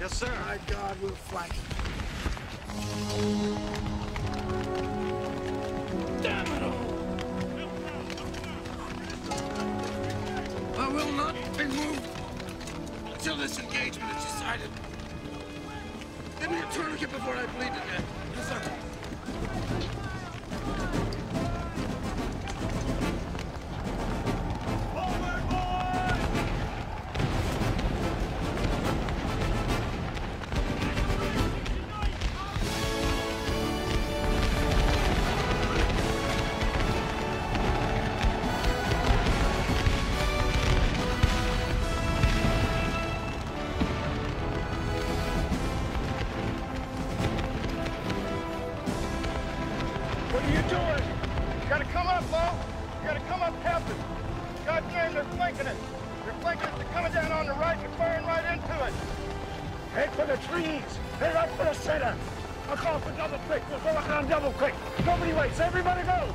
Yes, sir. My God, we're flanking. Damn it all! I will not be moved until this engagement is decided. Give me a tourniquet before I bleed to death. Yes, sir. What are you doing? You gotta come up, Mo. You gotta come up, Captain. God damn, they're flanking us. They're flanking us. They're coming down on the right. They're firing right into it. Head for the trees. Head up for the center. I'll call for double quick. We'll go on double quick. Nobody waits. Everybody go.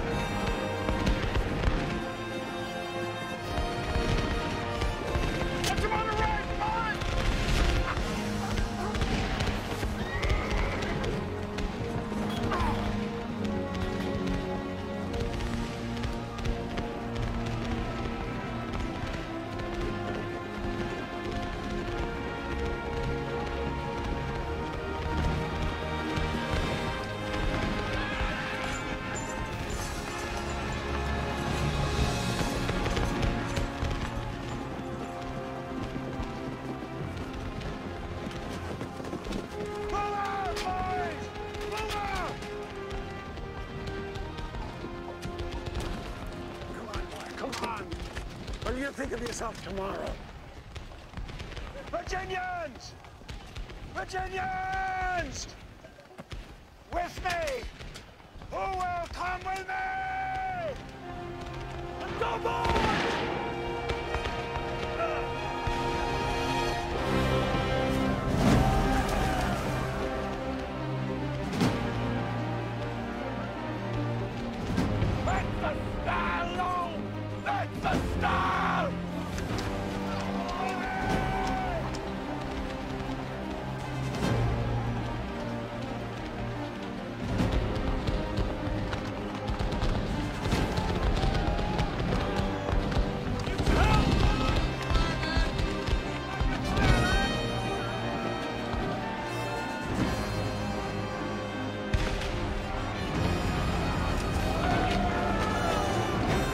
You think of yourself tomorrow? Virginians! Virginians! With me! Who will come with me? Go, boys!